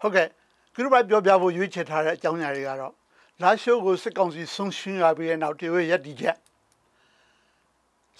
ဟုတ်ကဲ့ခုနကပြောပြဖို့ရွေးချယ်ထားတဲ့အကြောင်းအရာတွေကတော့လာရှိုးကိုစစ်ကောင်စီဆုံးရှင်းရပြီးတဲ့နောက်တရွေးရက်တည်ချက်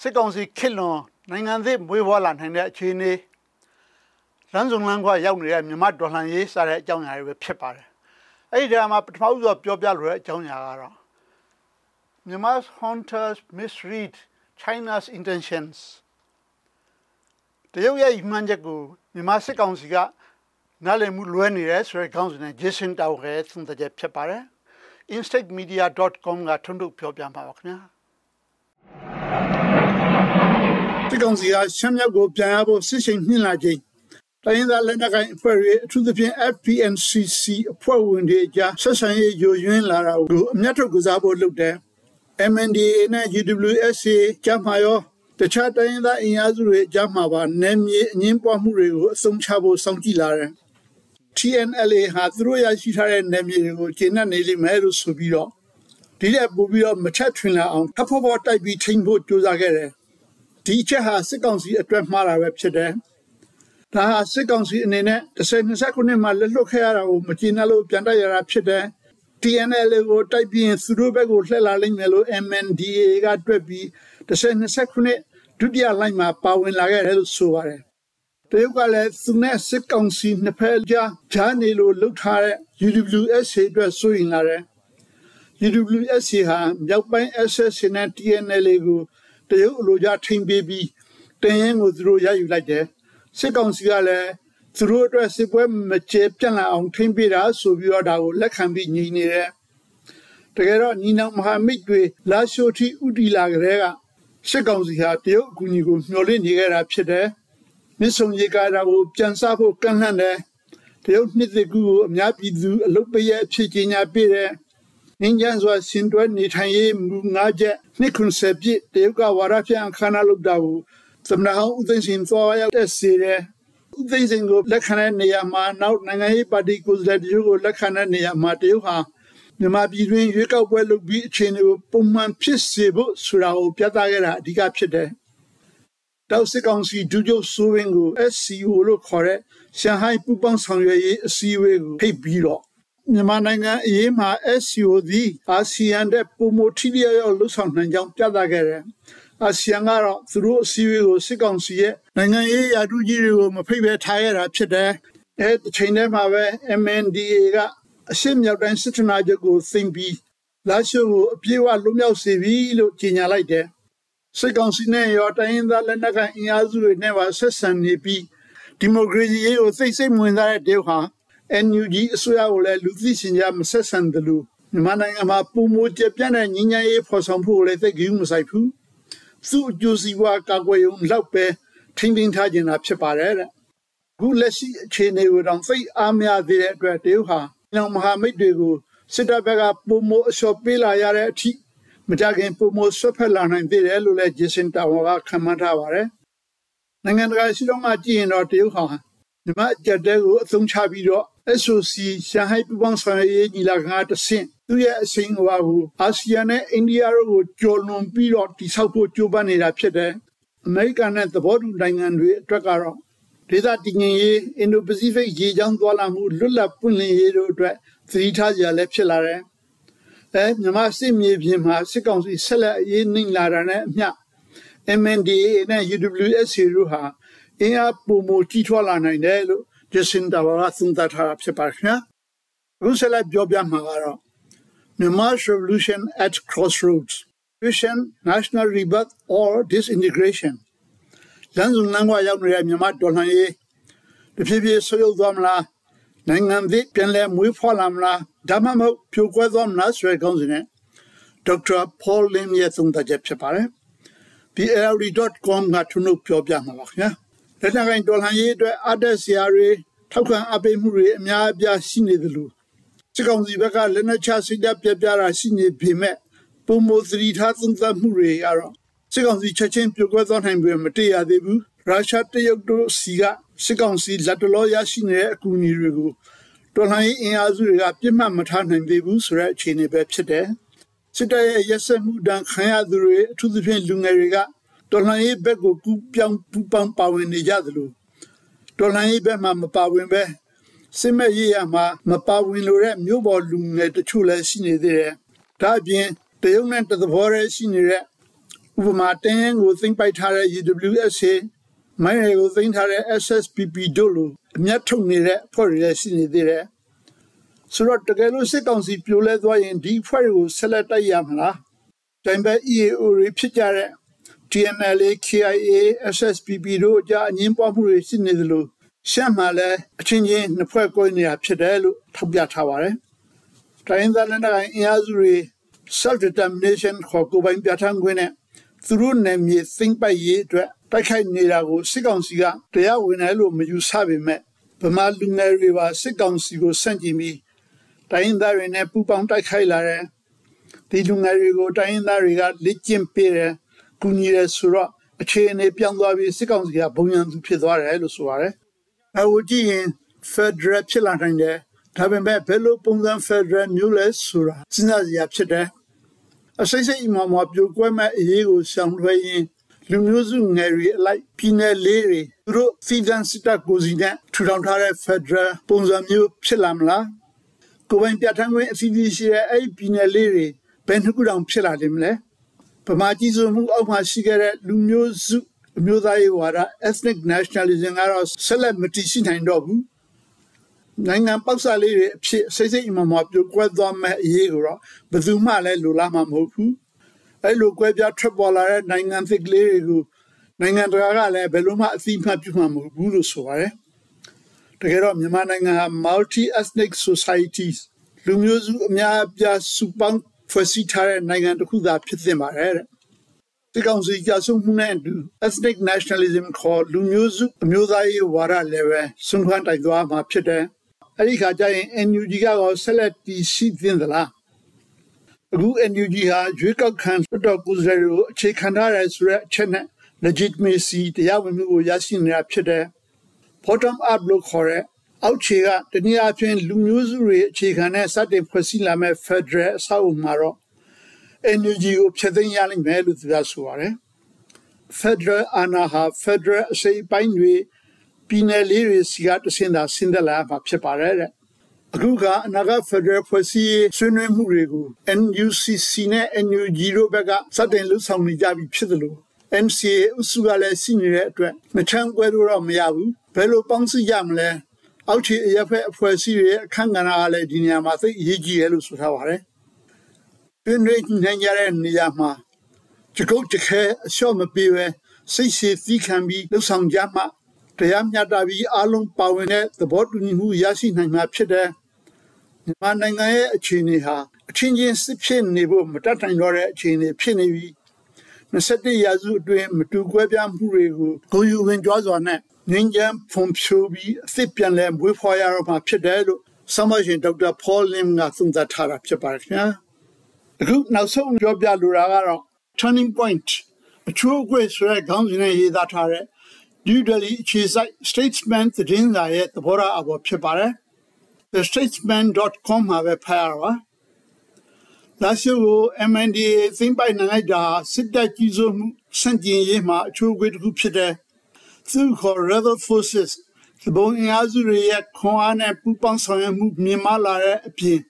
စစ်ကောင်စီခစ်လွန်နိုင်ငံသစ်မွေးဖွားလာနိုင်တဲ့အခြေအနေလမ်းစုံလမ်းခွရောက်နေတဲ့မြန်မာဒေါ်လာရေးစားတဲ့အကြောင်းအရာတွေပဲဖြစ်ပါတယ်အဲ့ဒီနေရာမှာပထမဦးဆုံးပြောပြလိုတဲ့အကြောင်းအရာကတော့ Myanmar's hunters misread China's intentions တရုတ်ရဲ့မှန်ချက်ကိုမြန်မာစစ်ကောင်စီက နားလည်မှုလွဲနေတယ်ဆိုတဲ့ခေါင်းစဉ်နဲ့ Jason Tao ရဲ့သုံးသပ်ချက်ဖြစ်ပါတယ် instatemedia.com ကထွန်းထုတ်ပြောပြမှာပါခင်ဗျာစစ်ကောင်စီကရှမ်းမြောက်ကိုပြန်ရဖို့စစ်ချိန်နှင်လာခြင်းတိုင်းသားလက်နက်ကိုင်အဖွဲ့တွေအထူးသဖြင့် FPNCC အဖွဲ့ဝင်တွေကြားဆက်ဆံရေးယိုယွင်းလာတာကိုအမျက်ထုတ်ကစားဖို့လုပ်တယ် MNDAA နဲ့ UWSA ကြားမှာရောတခြားတိုင်းသားအင်အားစုတွေကြားမှာပါနယ်မြေအငင်းပွားမှုတွေကိုအဆုံးချဖို့စောင့်ကြည့်လာတယ် TNLA ဟာသူတို့ရရှိထားတဲ့နယ်မြေတွေကိုကျင့်နှံ့နေလိမ့်မယ်လို့ဆိုပြီးတော့ဒီလက်ပို့ပြီးတော့မထက်ထွင်လာအောင်ထပ်ဖို့ပေါ်တိုက်ပြီးထိန်းဖို့ကြိုးစားခဲ့တယ်ဒီအချက်ဟာစစ်ကောင်စီအတွက်မှားတာပဲဖြစ်တယ်ဒါဟာစစ်ကောင်စီအနေနဲ့10-20ခုနှစ်မှလက်လွတ်ခဲ့ရတာကိုမကျေနပ်လို့ပြန်တိုက်ရတာဖြစ်တယ် TNL ကိုတိုက်ပြီးရင်သူတို့ဘက်ကိုလှည့်လာလိမ့်မယ်လို့ MNDA ကတွက်ပြီး10-20ခုနှစ်ဒုတိယလိုင်းမှာပါဝင်လာခဲ့တယ်လို့ဆိုပါတယ် တရုတ်ကလည်းသူနဲ့စစ်ကောင်စီနှစ်ဖက်ကြားဂျာနေလို့လှုပ်ထားတဲ့ UWSA အတွက်ဆိုရင်လာတယ် UWSA ဟာမြောက်ပိုင်း SS နဲ့ TNL ကိုတရုတ်အလိုကြထိန်ပေးပြီးတရင်ကိုသူတို့ရယူလိုက်တယ်စစ်ကောင်စီကလည်းသူတို့အတွက်စစ်ပွဲမကျေပြန့်လာအောင်ထိန်ပေးတာဆိုပြီးတော့ဒါကိုလက်ခံပြီးညီနေတယ်တကယ်တော့ညီနောင်မဟာမိတ်တွေလာရှိုတီဥတီလာကြတဲ့ကစစ်ကောင်စီဟာတရုတ်အကူအညီကိုမျှော်လင့်နေကြတာဖြစ်တယ် မြစ်ဆုံရေကာတာကိုပြန်စားဖို့ကန့်လန့်တယ်တရုတ်နှစ်သစ်ကူကိုအများပြည်သူအလုတ်ပရဲ့အဖြစ်ကြီးညာပြတဲ့ငင်းကြမ်းစွာဆင်တွဲနေထိုင်ရေးမူငါးချက်နှစ်ခုဆက်ပြည့်တရုတ်ကဝါရဖြန့်ခါနာလုပ်တာကိုသမဏဟောင်းဦးသိန်းစင်သွားရောက်တဲ့စီတဲ့ဦးသိန်းစင်ကိုလက်ခံတဲ့နေရာမှာနောက်နိုင်ငံရေးပါတီကိုယ်စားလှယ်တို့ကိုလက်ခံတဲ့နေရာမှာတရုတ်ဟာမြန်မာပြည်တွင်းရွေးကောက်ပွဲလုပ်ပြီးအခြေအနေကိုပုံမှန်ဖြစ်စေဖို့ဆိုတာကိုပြသခဲ့တာအဓိကဖြစ်တယ်။ တောက်စစ်ကောင်စီဒုချုပ်ဆိုဝင်ကို SCO လို့ခေါ်တဲ့ရှန်ဟိုင်းပူပေါင်းဆောင်ရွက်ရေးအစည်းအဝေးကိုဖိတ်ပြီးတော့မြန်မာနိုင်ငံအရေးမှာ SCO သည်အာဆီယံတဲ့ပုံမထီလျောက်လှုပ်ဆောင်နိုင်ကြောင်းပြသခဲ့တယ်။အာဆီယံကတော့သူတို့အစည်းအဝေးကိုစစ်ကောင်စီရဲ့နိုင်ငံရေးရာထူးကြီးတွေကိုမဖိတ်ဘဲထားရတာဖြစ်တယ်။အဲတစ်ချိန်တည်းမှာပဲ MNDA ကအရှင်းမြောက်တိုင်းစစ်ထနာချုပ်ကိုသိမ်းပြီးလာရှိုးကိုအပြေးအဝလွတ်မြောက်စေပြီလို့ကြေညာလိုက်တယ်။ စစ်ကောင်စီနဲ့ရောတိုင်းရင်းသားလက်နက်ကိုင်အင်အားစုတွေနဲ့ပါဆက်ဆံနေပြီးဒီမိုကရေစီရေးကိုသိစိတ်ဝင်စားတဲ့တရုတ်ဟာ NUG အစိုးရကိုလည်းလူသိရှင်ကြားမဆက်ဆံတယ်လို့မြန်မာနိုင်ငံမှာပုံမကျပြန့်တဲ့ငင်းညရေးဖော်ဆောင်ဖို့လည်းသိကြည့်မဆိုင်ဘူး။သူ့အကျိုးစီးပွားကာကွယ်ုံလောက်ပဲထိမ့်သိမ်းထားခြင်းသာဖြစ်ပါတယ်တဲ့။ခုလက်ရှိအခြေအနေကိုတော့သိအားမရသေးတဲ့အတွက်တရုတ်ဟာနောင်မဟာမိတ်တွေကိုစစ်တပ်ဘက်ကပုံမအလျှော်ပေးလာရတဲ့အထိ မကြခင်ပုံမဆွတ်ဖက်လာနိုင်သေးတယ်လို့လည်းဂျေစင်တာဝါကခန့်မှန်းထားပါတယ်။နိုင်ငံတကာရှိတော့မှကြည့်ရင်တော့တရုတ်ဟာမြမအကြက်တဲကိုအသုံးချပြီးတော့ SOC ရှန်ဟိုက်ပူပေါင်းဆောင်ရွက်ရေးညီလာခံတဆင့်သူရဲ့အစိမ်းအဝါကိုအာဆီယံနဲ့အိန္ဒိယတို့ကိုကျော်လွန်ပြီးတော့တိဆောက်ဖို့ကြိုးပမ်းနေတာဖြစ်တယ်။အမေရိကန်နဲ့သဘောတူနိုင်ငံတွေအတွက်ကတော့ဒေသတည်ငြိမ်ရေးအင်ဒိုပစိဖိတ်ရေကြောင်းသွားလာမှုလွတ်လပ်ပွင့်လင်းရေးတို့အတွက်သတိထားကြလည်းဖြစ်လာတယ်။ အဲမြန်မာစစ်မြေပြင်မှာစစ်ကောင်စီဆက်လက်အရေးနှိမ်လာတာနဲ့အမျှ MNDAA နဲ့ UWSA တို့ဟာအင်အားပုံမကြီးထွားလာနိုင်တယ်လို့ဂျစင်တာဝါကသုံးသပ်ထားတာဖြစ်ပါခင်ဗျာအခုဆက်လက်ပြောပြမှာကတော့ Myanmar's revolution at crossroads vision national rebirth or disintegration လမ်းစုံလမ်းကွာရောက်နေတဲ့မြန်မာတော်လှန်ရေးတဖြည်းဖြည်းဆုတ်ယုတ်သွားမလား နိုင်ငံသစ်ပြန်လည်မွေးဖွားလာမလားဒါမှမဟုတ်ဖြိုခွဲသွားမလားဆိုတဲ့ကောင်းစဉ်နဲ့ဒေါက်တာဖော်လင်ရဲ့သုံးသပ်ချက်ဖြစ်ပါတယ်။ PLD.com ကထုံလို့ပြောပြမှာပါခင်ဗျာ။လက်နက်ကိုင်တော်လှန်ရေးအတွက်အတက်စရာတွေထောက်ခံအပေးမှုတွေအများအပြားရှိနေသလိုစစ်ကောင်စီဘက်ကလက်နက်ချစိတ်ဓာတ်ပြပြတာရှိနေပေမဲ့ပုံမသတိထားသုံးသပ်မှုတွေကတော့စစ်ကောင်စီချက်ချင်းပြိုကွဲသွားနိုင်ပေမဲ့မတည်ရသေးဘူး။ရုရှားတရုတ်တို့စီက စစ်ကောင်စီလက်တလောရရှိနေတဲ့အကူအညီတွေကိုတော်လှန်ရေးအင်အားစုတွေကပြစ်မှတ်မထားနိုင်သေးဘူးဆိုတဲ့အခြေအနေပဲဖြစ်တယ်။စစ်တပ်ရဲ့ရက်စက်မှုတန်ခံရသူတွေအထူးသဖြင့်လူငယ်တွေကတော်လှန်ရေးဘက်ကိုကူးပြောင်းပူပေါင်းပါဝင်နေကြသလိုတော်လှန်ရေးဘက်မှာမပါဝင်ပဲစစ်မဲ့ရေးရမှာမပါဝင်လို့တဲ့မြို့ပေါ်လူငယ်တချို့လည်းရှိနေသေးတယ်။ဒါအပြင်တရုတ်နဲ့တသဘောရဲရှိနေတဲ့ဥပမာတင်းရင်ကိုသိမ့်ပိုက်ထားတဲ့ UWSA မိုင်းရီကိုသိမ်းထားတဲ့ SSPP တို့လိုအမျက်ထုတ်နေတဲ့ဖွဲ့တွေလည်းရှိနေသေးတယ်။ဆိုတော့တကယ်လို့စစ်ကောင်စီပြိုလဲသွားရင်ဒီဖွဲ့တွေကိုဆက်လက်တိုက်ရမလား။တိုင်ဘက် EAO တွေဖြစ်ကြတဲ့ TNLA, KIA, SSPP တို့အကြအငင်းပွားမှုတွေရှိနေသလိုရှမ်းမှာလည်းအချင်းချင်းနှစ်ဖွဲ့ကိုနေတာဖြစ်တယ်လို့ထောက်ပြထားပါတယ်။တိုင်းသားလက်နက်ကိုင်အင်အားစုတွေ self determination ခေါ်ကိုယ်ပိုင်ပြဋ္ဌာန်းခွင့်နဲ့သူတို့နယ်မြေသိမ့်ပိုက်ရေးအတွက် တိုက်ခိုက်နေတာကိုစစ်ကောင်စီကတရားဝင်တယ်လို့မယူဆပေမဲ့ဗမာလူငယ်တွေပါစစ်ကောင်စီကိုစန့်ကျင်ပြီးတိုင်းသားတွေနဲ့ပူးပေါင်းတိုက်ခိုက်လာတယ်ဒီလူငယ်တွေကိုတိုင်းသားတွေကလက်ကျင့်ပေးတယ်ကူညီတယ်ဆိုတော့အခြေအနေပြောင်းသွားပြီးစစ်ကောင်စီကဘုံရန်သူဖြစ်သွားတယ်လို့ဆိုရတယ်။အခုကြည့်ရင် Federal ဖြစ်လာနိုင်တယ်ဒါပေမဲ့ဘယ်လိုပုံစံ Federal မျိုးလဲဆိုတာစဉ်းစားစရာဖြစ်တယ်။အစိမ့်စိမ့်အမှန်မှပြိုကွဲမဲ့အရေးကိုရှောင်လွှဲရင်း လူမျိုးစုငယ်တွေအလိုက်ပြည်နယ်လေးတွေသူတို့စီဒန်စစ်တပ်ကိုစီနဲ့ထူထောင်ထားတဲ့ Federal ပုံစံမျိုးဖြစ်လာမလားကိုပိုင်ပြဋ္ဌာန်းခွင့်အစီအစဉ်ရှိတဲ့အဲ့ဒီပြည်နယ်လေးတွေဘယ်နှခုတောင်ဖြစ်လာလိမ့်မလဲဗမာကြီးစုမှုအောက်မှာရှိခဲ့တဲ့လူမျိုးစုအမျိုးသားရေးဝါဒ ethnic nationalism ကတော့ဆက်လက်မတည်ရှိနိုင်တော့ဘူးနိုင်ငံပေါက်စားလေးတွေအဖြစ်စိတ်စိတ်အမှန်မှပြိုကွဲသွားမဲ့အရေးကိုတော့ဘယ်သူမှလည်းလိုလားမှာမဟုတ်ဘူး အဲ့လိုကွဲပြားထွက်ပေါ်လာတဲ့နိုင်ငံသစ်ကလေးတွေကိုနိုင်ငံတကာကလည်းဘယ်လိုမှအသိမှတ်ပြုမှာမဟုတ်ဘူးလို့ဆိုပါတယ်တကယ်တော့မြန်မာနိုင်ငံဟာ multi ethnic societies လူမျိုးစုအများအပြားစုပေါင်းဖွဲ့စည်းထားတဲ့နိုင်ငံတစ်ခုသာဖြစ်သင့်ပါတယ်တဲ့ဒီကောင်စီကြဆုံမှုနဲ့အတူ ethnic nationalism ခေါ်လူမျိုးစုအမျိုးသားရေးဝါဒလည်းပဲဆွန့်ခွန့်တိုက်သွားမှာဖြစ်တယ်အဲ့ဒီခါကျရင် NUG ကတော့ဆက်လက်တည်ရှိသင့်သလား အခု NUG ဟာရွေးကောက်ခံလွှတ်တော်ကိုယ်စားလှယ်ကိုအခြေခံထားတဲ့ဆိုတဲ့အချက်နဲ့ legitimacy တရားဝင်မှုကိုရရှိနေတာဖြစ်တယ် bottom up လို့ခေါ်တဲ့အောက်ခြေကတနည်းအားဖြင့်လူမျိုးစုတွေအခြေခံတဲ့စတင်ဖွဲ့စည်းလာမဲ့ Federal အဆောက်အဦမှာတော့ NUG ကိုဖျက်သိမ်းရလိမ့်မယ်လို့သူကဆိုပါတယ် Federal အာဏာဟာ Federal အစိပ်ပိုင်းတွေပြည်နယ်လေးတွေစီကတဆင်သာဆင်းသက်လာမှာဖြစ်ပါတယ်တဲ့ အခုကအနာဂတ် Federal ဖွဲ့စည်းဆွေးနွေးမှုတွေကို NUCC နဲ့ NUG တို့ဘက်ကစတင်လှုပ်ဆောင်နေကြပြီဖြစ်တယ်လို့ NCA အစုကလည်းရှိနေတဲ့အတွက်မချမ်းကွဲလို့တော့မရဘူးဘယ်လိုပေါင်းစည်းကြမလဲအောက်ခြေအရက်ဖက်အဖွဲ့အစည်းတွေအခန့်ကဏ္ဍကလည်းဒီနေရာမှာသိအရေးကြီးတယ်လို့ဆိုထားပါတယ်တွင်တွင်နိုင်ကြတဲ့နေရာမှာတကုတ်တခဲအလျှော့မပေးပဲစိတ်ရှိသီးခံပြီးလှုပ်ဆောင်ကြမှတရားမျှတပြီးအားလုံးပါဝင်တဲ့သဘောတူညီမှုရရှိနိုင်မှာဖြစ်တယ် မြန်မာနိုင်ငံရဲ့အခြေအနေဟာအချင်းချင်းစစ်ဖြစ်နေဖို့မတတ်နိုင်တော့တဲ့အခြေအနေဖြစ်နေပြီး21ရာစုအတွင်းမတူကွဲပြားမှုတွေကိုဂုဏ်ယူဝင်ကြွားစွာနဲ့ငင်းကြံဖွံ့ဖြိုးပြီးအသစ်ပြန်လည်မွေးဖွားရတော့မှာဖြစ်တယ်လို့ဆမရှင်ဒေါက်တာဖောလင်ကသုံးသပ်ထားတာဖြစ်ပါတယ်ခင်ဗျာအခုနောက်ဆုံးပြောပြလိုတာကတော့ turning point အချိုးအကွေ့ဆိုတဲ့ခေါင်းစဉ်နဲ့ရေးသားထားတဲ့ New Delhi အခြေစိုက် Statesman သတင်းစာရဲ့သဘောထားအပေါ်ဖြစ်ပါတယ် thestatesman.com မှာပဲဖတ်ရပါလာရှိုကို MNDA သိမ့်ပိုက်နိုင်လိုက်တာစစ်တပ်ကြီးစိုးမှုစန့်ကျင်ရေးမှာအချိုးအကွေ့တစ်ခုဖြစ်တဲ့သူခေါ် Rebel Forces သဘုံအင်အားစုတွေရဲ့ခွန်အားနဲ့ပူးပေါင်းဆောင်ရွက်မှုမြင့်မားလာတဲ့အပြင်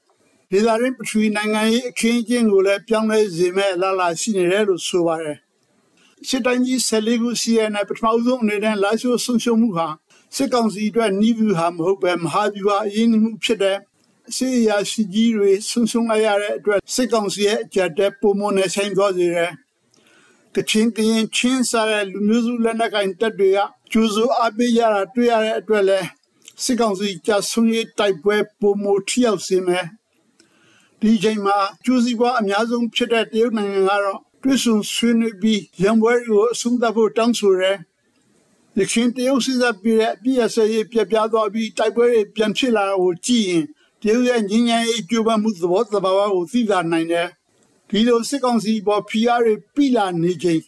ဒေသရင်းပထဝီနိုင်ငံရေးအခင်းအကျင်းကိုလည်းပြောင်းလဲစေမဲ့အလားအလာရှိနေတယ်လို့ဆိုပါတယ်။စစ်တိုင်းကြီး၁၄ခုရှိရတဲ့ပထမဆုံးအနေနဲ့လာရှိုးဆုံးရှုံးမှုဟာ စစ်ကောင်စီအတွက်နီးဗျူဟာမဟုတ်ပဲမဟာဗျူဟာအရင်းမှုဖြစ်တဲ့စစ်ရာရှိကြီးတွေဆုံးရှုံးလိုက်ရတဲ့အတွက်စစ်ကောင်စီရဲ့အကြက်တဲ့ပုံမနဲ့ဆိုင်သွားစေတယ်။ကချင်းကရင်ချင်းစားတဲ့လူမျိုးစုလက်နက်ကိုင်တပ်တွေကကျူးစုအပေးရတာတွေ့ရတဲ့အတွက်လဲစစ်ကောင်စီကြဆုံးရေးတိုက်ပွဲပုံမထိရောက်စေမယ်။ဒီချိန်မှာကျူးစီပွားအများဆုံးဖြစ်တဲ့တရုတ်နိုင်ငံကတော့တွစ်ဆုံဆွေးနွေးပြီးရံပွဲကိုအဆုံးသတ်ဖို့တောင်းဆိုတယ်။ ရခိုင်တရုတ်စစ်တပ်ပြည်ရဲ့အပြည့်အစရေးပြပြသွားပြီးတိုက်ပွဲတွေပြန်ဖြစ်လာတာကိုကြည့်ရင်တရုတ်ရဲ့ငြင်းငြင်းရေးကြိုးပမ်းမှုသဘောတဘာဝကိုသိသာနိုင်တယ်ဒီလိုစစ်ကောင်စီပေါ်ဖိအားတွေပြလာနေချိန်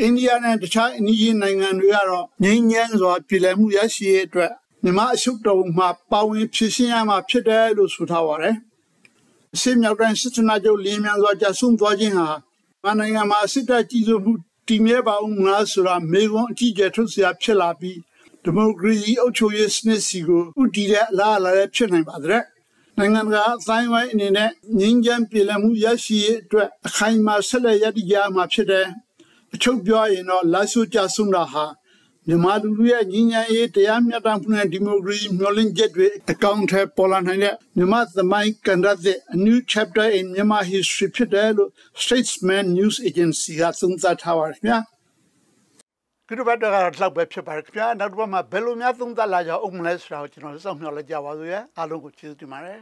အိန္ဒိယနဲ့တခြားအနီးချင်းနိုင်ငံတွေကတော့ငြိမ်းချမ်းစွာပြည်လည်မှုရရှိရေးအတွက်မြန်မာအရှုပ်တော်မှာပါဝင်ဖြစ်ရှင်းရမှာဖြစ်တယ်လို့ဆိုထားပါတယ်အရှေ့မြောက်တိုင်းစစ်စနာချုပ်လင်းမြန်စွာကြဆုံသွားခြင်းဟာမနိုင်ငံမှာစစ်တပ်ကြီးစိုးမှု တည်မြဲပါဦးမလားဆိုတာမေးခွန်းအကြီးအကျယ်ထုတ်စရာဖြစ်လာပြီးဒီမိုကရေစီအုပ်ချုပ်ရေးစနစ်စီကိုဥတည်တဲ့အလားအလာလည်းဖြစ်နိုင်ပါတဲ့နိုင်ငံကအတိုင်းဝိုင်းအနေနဲ့ငြင်းကြမ်းပြည်လည်မှုရရှိရေးအတွက်အခိုင်အမာဆက်လက်ရည်ရည်ရမှာဖြစ်တယ်အချုပ်ပြောရင်တော့လာဆိုကြဆုံးတာဟာ မြန်မာလူထုရဲ့ညီညာရေးတရားမျှတမှုနဲ့ဒီမိုကရေစီမျှော်လင့်ချက်တွေအကောင့်ထဲပေါ်လာနိုင်တဲ့မြန်မာသမိုင်းကန်ရတဲ့ a new chapter in Myanmar history ဖြစ်တယ်လို့ Statesman News Agency ကသုံးသပ်ထားပါတယ်ခင်ဗျာဒီဘက်ကတော့လောက်ပဲဖြစ်ပါတယ်ခင်ဗျာနောက်တစ်ပတ်မှာဘယ်လိုများသုံးသပ်လာကြအောင်မလဲဆိုတာကိုကျွန်တော်စောင့်မျှော်လိုက်ကြပါစို့ရအားလုံးကိုကျေးဇူးတင်ပါတယ်